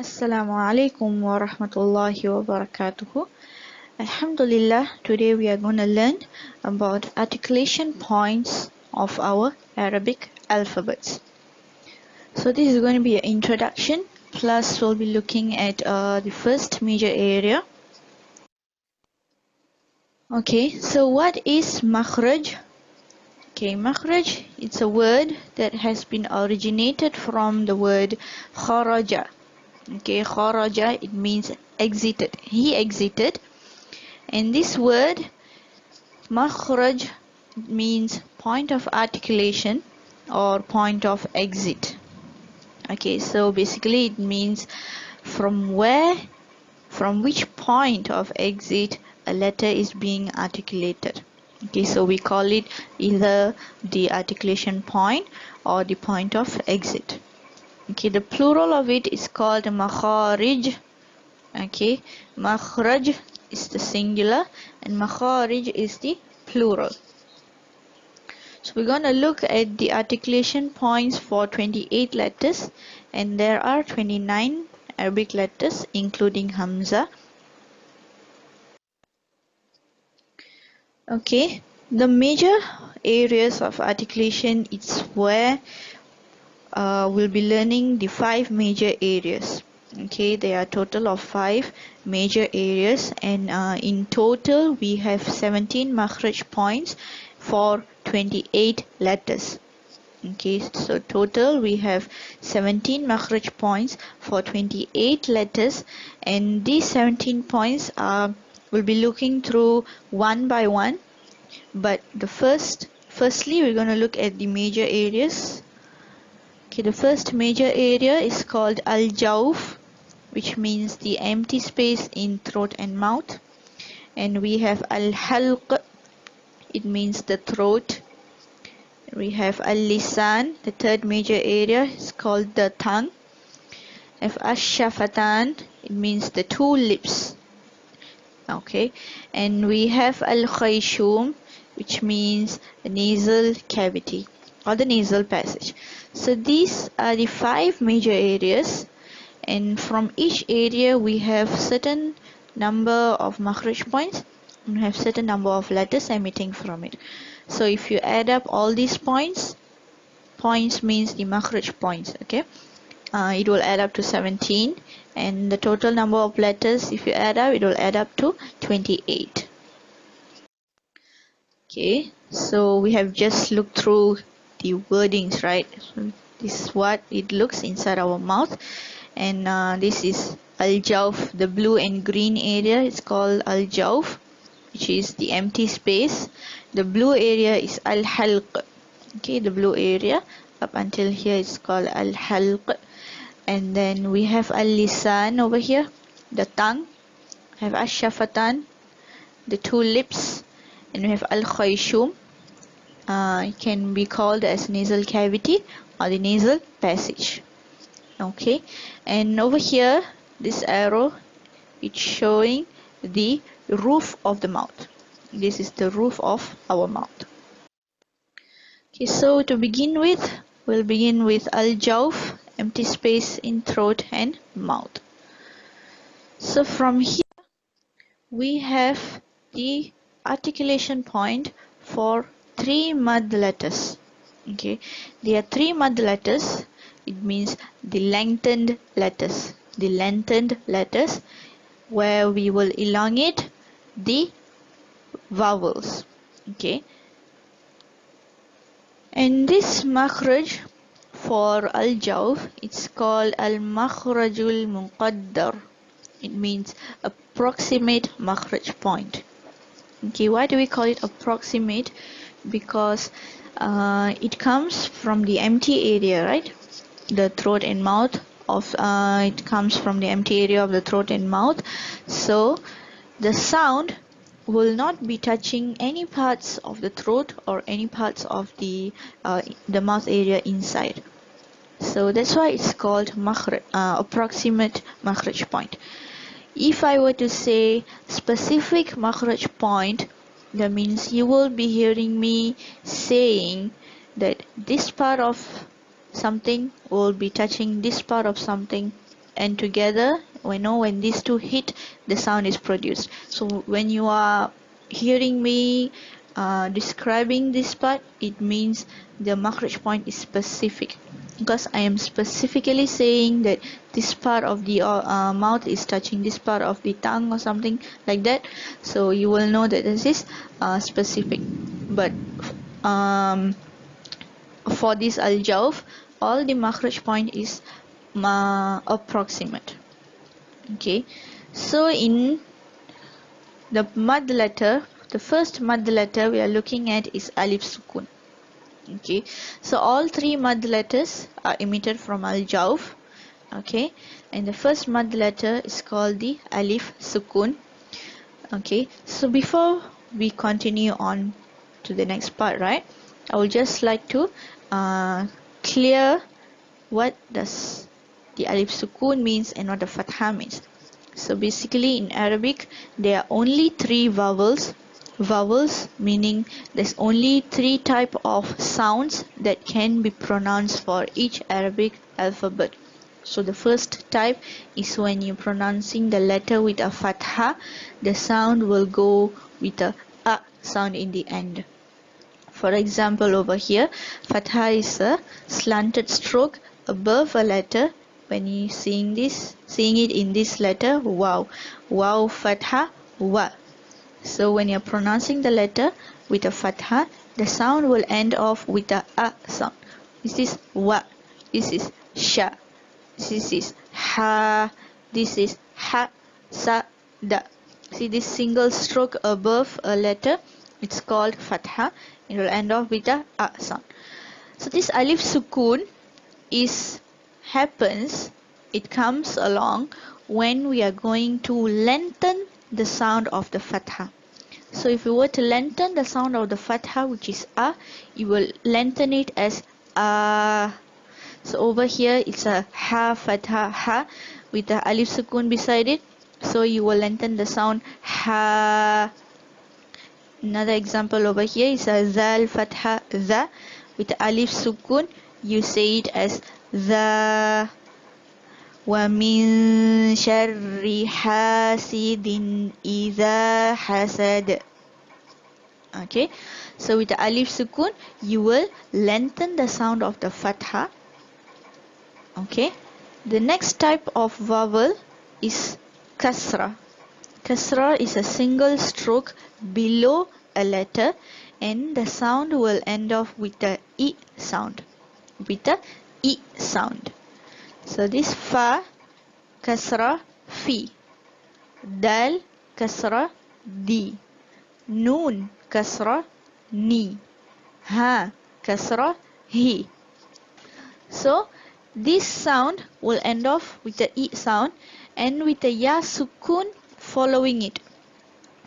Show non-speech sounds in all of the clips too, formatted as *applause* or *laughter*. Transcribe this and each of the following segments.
Assalamu alaikum wa rahmatullahi wa barakatuhu. Alhamdulillah, today we are going to learn about articulation points of our Arabic alphabets. So this is going to be an introduction plus we'll be looking at uh, the first major area. Okay, so what is makhraj? Okay, makhraj, it's a word that has been originated from the word kharaja okay kharaja it means exited. He exited. And this word makhraj means point of articulation or point of exit. Okay so basically it means from where from which point of exit a letter is being articulated. Okay so we call it either the articulation point or the point of exit okay the plural of it is called makharij. Okay makhraj is the singular and makharij is the plural. So we're going to look at the articulation points for 28 letters and there are 29 Arabic letters including Hamza. Okay the major areas of articulation is where uh, we'll be learning the five major areas. Okay there are total of five major areas and uh, in total we have 17 makhraj points for 28 letters. Okay so total we have 17 makhraj points for 28 letters and these 17 points are we'll be looking through one by one. But the first firstly we're going to look at the major areas the first major area is called al-jawf, which means the empty space in throat and mouth. And we have al-halq, it means the throat. We have al-lisan, the third major area is called the tongue. If ash-shafatan, it means the two lips. Okay, and we have al-khayshum, which means the nasal cavity or the nasal passage. So these are the five major areas and from each area we have certain number of makhraj points and we have certain number of letters emitting from it. So if you add up all these points, points means the makhraj points, okay? Uh, it will add up to 17 and the total number of letters if you add up it will add up to 28 okay so we have just looked through the wordings right? So this is what it looks inside our mouth. And uh, this is al-jawf the blue and green area. Is called al-jawf which is the empty space. The blue area is al-halq okay the blue area. Up until here is called al-halq and then we have al-lisan over here. The tongue. We have ash-shafatan. The two lips. And we have al-khayshum uh, can be called as nasal cavity or the nasal passage. Okay. And over here this arrow it's showing the roof of the mouth. This is the roof of our mouth. Okay so to begin with we'll begin with al-jawf empty space in throat and mouth. So from here we have the articulation point for three mud letters. Okay? There are three mud letters. It means the lengthened letters. The lengthened letters where we will elongate the vowels. Okay? And this makhraj for al-jawf it's called al-makhrajul muqaddar. It means approximate makhraj point. Okay why do we call it approximate because uh, it comes from the empty area right? The throat and mouth of uh, it comes from the empty area of the throat and mouth. So the sound will not be touching any parts of the throat or any parts of the uh, the mouth area inside. So that's why it's called makhraj, uh, approximate makhraj point. If I were to say specific makhraj point that means you will be hearing me saying that this part of something will be touching this part of something. And together we know when these two hit the sound is produced. So when you are hearing me uh, describing this part it means the makhraj point is specific. Because I am specifically saying that this part of the uh, uh, mouth is touching this part of the tongue or something like that. So you will know that this is uh, specific. But um, for this al-jawf all the makhraj point is uh, approximate. Okay? So in the mud letter the first mud letter we are looking at is alif sukun. Okay. So all three mud letters are emitted from al-jawf okay. And the first mud letter is called the alif sukun. Okay. So before we continue on to the next part right I would just like to uh, clear what does the alif sukun means and what the fatha means. So basically in Arabic there are only three vowels vowels meaning there's only three type of sounds that can be pronounced for each Arabic alphabet. So the first type is when you're pronouncing the letter with a fatha the sound will go with a a sound in the end. For example over here fatha is a slanted stroke above a letter. When you seeing this seeing it in this letter waw. Waw fatha wa so when you're pronouncing the letter with a fatha, the sound will end off with a a sound. This is wa. This is sha. This is ha. This is ha sa da. See this single stroke above a letter, it's called fatha. It will end off with a a sound. So this alif sukun is happens. It comes along when we are going to lengthen the sound of the fatha. So if you were to lengthen the sound of the fatha which is a, you will lengthen it as a. So over here it's a ha fatha ha with the alif sukun beside it. So you will lengthen the sound ha. Another example over here is a zal fatha the with the alif sukun. You say it as the ومن شر حاسد إذا حسد okay so with the alif sukun you will lengthen the sound of the fatha okay the next type of vowel is kasra kasra is a single stroke below a letter and the sound will end off with the e sound with the e sound so this fa kasra fi. Dal kasra di. Noon kasra ni. Ha kasra hi. So this sound will end off with the e sound and with the ya sukun following it.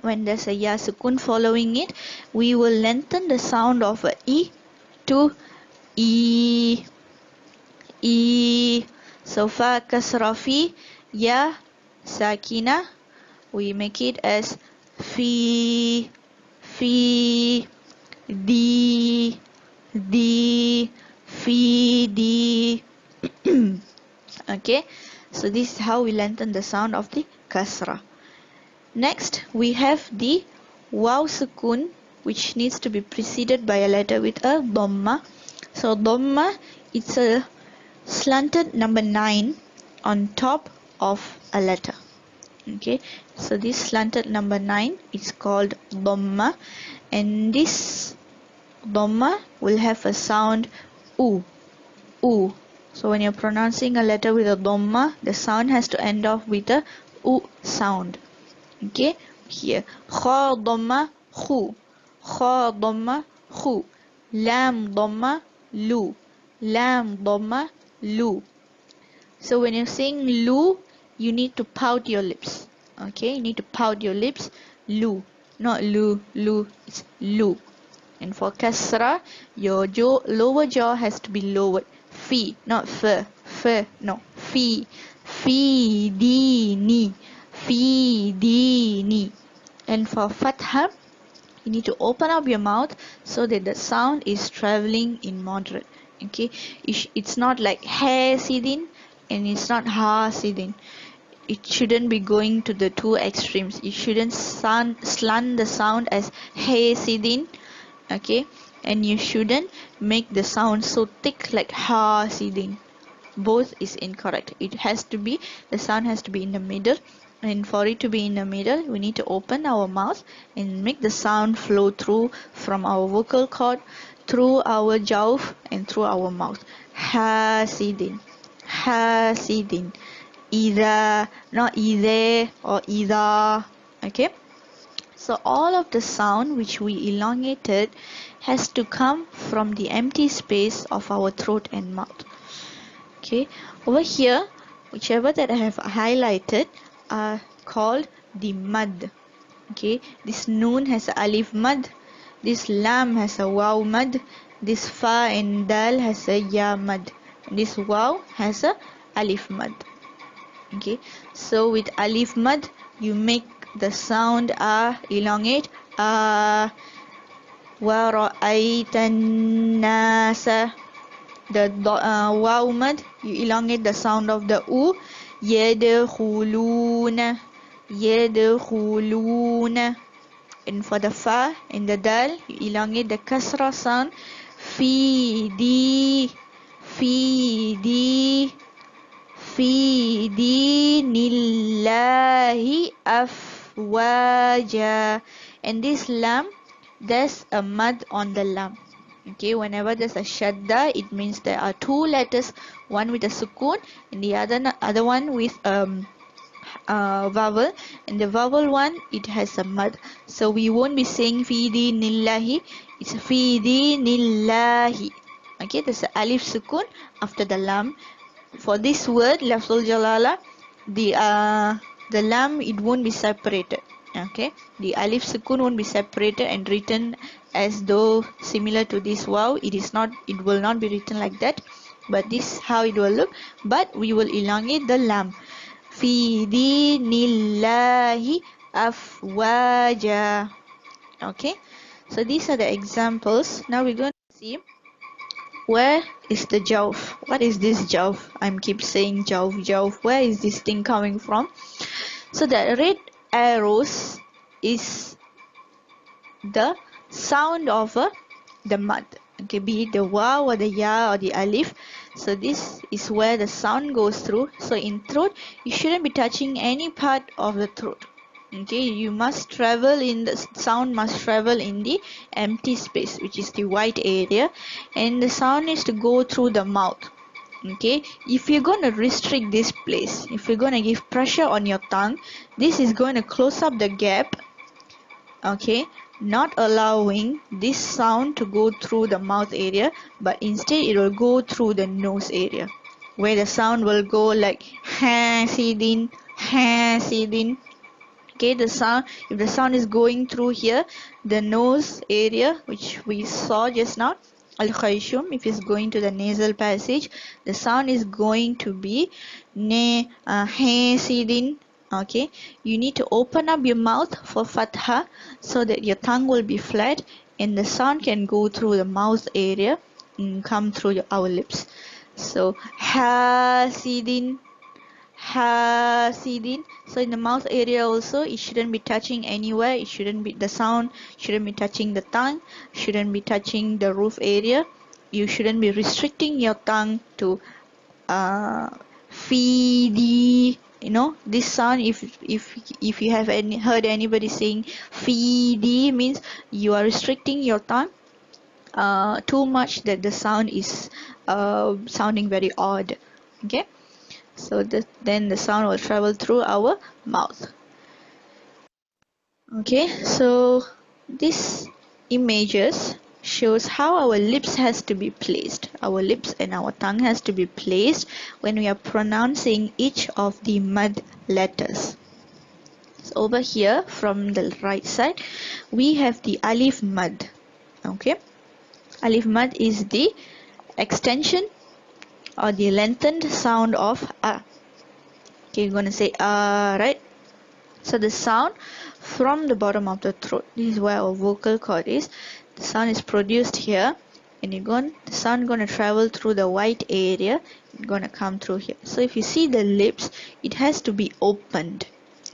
When there's a ya sukun following it, we will lengthen the sound of a e to e e so fa kasra fi ya sakina. We make it as fi fi di di fi di. *clears throat* Okay so this is how we lengthen the sound of the kasra. Next we have the waw sukun which needs to be preceded by a letter with a dhamma. So dhamma it's a slanted number 9 on top of a letter. Okay so this slanted number 9 is called dhamma and this dhamma will have a sound u u. So when you're pronouncing a letter with a dhamma the sound has to end off with a u sound. Okay here. Kha dhamma khu. Kha dhamma khu. Lam dhamma lu. Lam dhamma lu. So when you're saying lu you need to pout your lips. Okay you need to pout your lips lu. Not lu lu it's lu. And for kasra your jaw lower jaw has to be lowered. Fi not f. F no. Fi. Fi di ni fi di ni and for fatha you need to open up your mouth so that the sound is traveling in moderate okay? It's not like hasidin and it's not hasidin it shouldn't be going to the two extremes. You shouldn't sound, slant the sound as hasidin okay? And you shouldn't make the sound so thick like hasidin both is incorrect. It has to be the sound has to be in the middle and for it to be in the middle we need to open our mouth and make the sound flow through from our vocal cord through our jaw and through our mouth. Hasidin. Hasidin. Either not either or either okay? So all of the sound which we elongated has to come from the empty space of our throat and mouth. Okay? Over here whichever that I have highlighted are called the mud. Okay this noon has a alif mud this lam has a waw mud this fa and dal has a ya mud this waw has a alif mud. Okay so with alif mud you make the sound a elongate a. Wa ra'aitan nasa the uh, waw mad you elongate the sound of the u yadkhuluna yadkhuluna and for the fa in the dal you elongate the kasra sound fi di fi di fi dinillahi afwaja and this lam there's a mud on the lam okay whenever there's a shadda it means there are two letters one with a sukun and the other other one with um uh, vowel. And the vowel one it has a mud so we won't be saying fidi nillahi. It's fidi nillahi. Okay there's a alif sukun after the lam. For this word lafzul jalala the uh the lam it won't be separated okay. The alif sukun won't be separated and written as though similar to this. Wow it is not it will not be written like that. But this how it will look. But we will elongate the lam fi dinillahi afwaja. Okay. So these are the examples. Now we're going to see where is the jawf. What is this jawf? I'm keep saying jawf jawf. Where is this thing coming from? So the red arrows is the sound of uh, the mud. Okay be it the wa or the ya or the alif. So this is where the sound goes through. So in throat you shouldn't be touching any part of the throat. Okay you must travel in the sound must travel in the empty space which is the white area. And the sound is to go through the mouth okay? If you're going to restrict this place if you're going to give pressure on your tongue this is going to close up the gap okay? Not allowing this sound to go through the mouth area but instead it will go through the nose area where the sound will go like ha sidin ha sidin okay the sound if the sound is going through here the nose area which we saw just now al khayshum if it's going to the nasal passage the sound is going to be ne uh, okay? You need to open up your mouth for fatha so that your tongue will be flat and the sound can go through the mouth area and come through your, our lips. So hasidin hasidin. So in the mouth area also it shouldn't be touching anywhere. It shouldn't be the sound shouldn't be touching the tongue shouldn't be touching the roof area. You shouldn't be restricting your tongue to uh, feedy you know this sound. If if if you have any heard anybody saying feedy means you are restricting your tongue uh, too much that the sound is uh, sounding very odd. Okay so the, then the sound will travel through our mouth. Okay so these images shows how our lips has to be placed. Our lips and our tongue has to be placed when we are pronouncing each of the mud letters. So over here from the right side we have the alif mud. Okay alif mud is the extension or the lengthened sound of a okay you're going to say uh right? So the sound from the bottom of the throat this is where our vocal cord is. The sound is produced here and you're going the sound gonna travel through the white area it's gonna come through here. So if you see the lips it has to be opened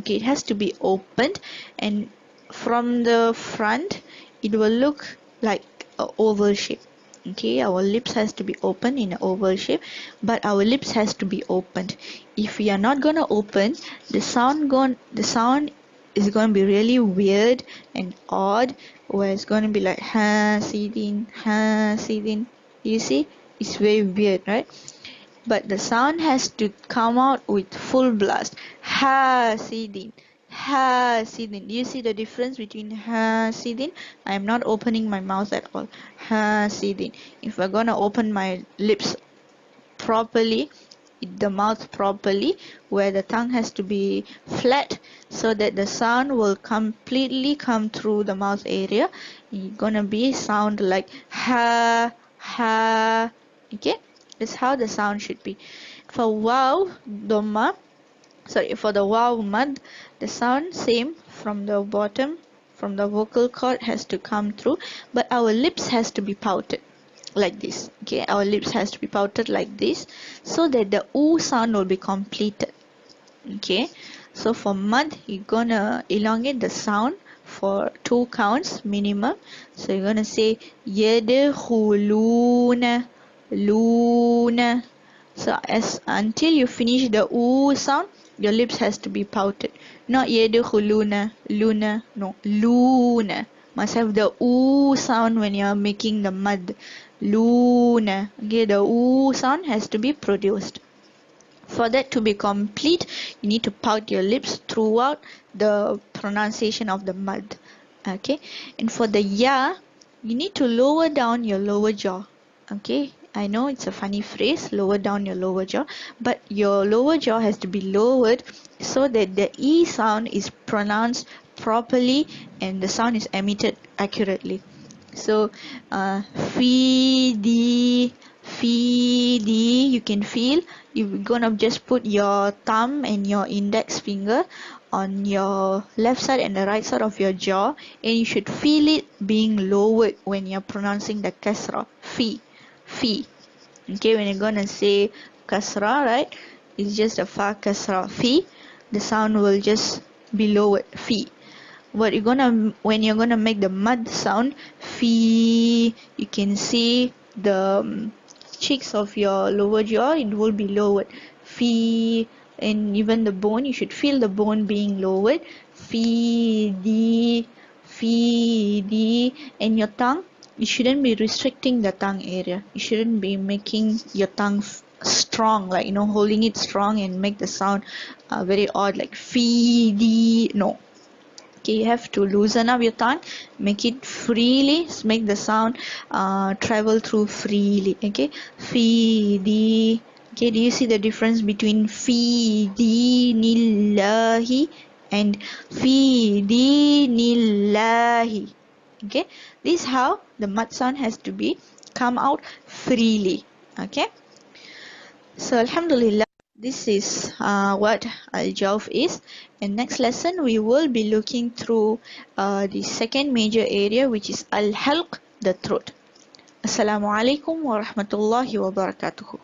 okay? It has to be opened and from the front it will look like a oval shape okay our lips has to be open in an oval shape but our lips has to be opened. If we are not gonna open the sound going the sound is to be really weird and odd where it's to be like ha sidin ha sidin you see? It's very weird right? But the sound has to come out with full blast. Ha sidin ha sidin. Do you see the difference between ha sidin? I am not opening my mouth at all. Ha sidin. If we're gonna open my lips properly the mouth properly where the tongue has to be flat so that the sound will completely come through the mouth area you're gonna be sound like ha ha okay? That's how the sound should be. For waw doma sorry for the waw mud the sound same from the bottom from the vocal cord has to come through but our lips has to be pouted like this okay? Our lips has to be pouted like this so that the oo sound will be completed okay? So for mud you're gonna elongate the sound for two counts minimum. So you're gonna say yede yadkhuluna luna so as until you finish the oo sound your lips has to be pouted. Not yadkhuluna luna Luna. no luna. Must have the oo sound when you are making the mud. Luna. Okay the oo sound has to be produced. For that to be complete you need to pout your lips throughout the pronunciation of the mud. Okay? And for the ya you need to lower down your lower jaw. Okay I know it's a funny phrase lower down your lower jaw but your lower jaw has to be lowered so that the e sound is pronounced properly and the sound is emitted accurately. So uh, feedy feedy you can feel. You're gonna just put your thumb and your index finger on your left side and the right side of your jaw and you should feel it being lowered when you're pronouncing the kasra fee fee. Okay when you're gonna say kasra right it's just a fa kasra fee. The sound will just be lowered fee. What you're gonna when you're gonna make the mud sound fee you can see the um, cheeks of your lower jaw it will be lowered. Fee and even the bone you should feel the bone being lowered. Fee d fee d and your tongue you shouldn't be restricting the tongue area. You shouldn't be making your tongue strong like you know holding it strong and make the sound uh, very odd like fee d no. Okay you have to loosen up your tongue make it freely make the sound uh, travel through freely okay? Di okay do you see the difference between di nillahi and di nillahi okay? This is how the mud sound has to be come out freely. Okay? So alhamdulillah this is uh, what al-jawf is. In next lesson we will be looking through uh, the second major area which is al-halq the throat. Assalamu alaikum wa rahmatullahi wa barakatuh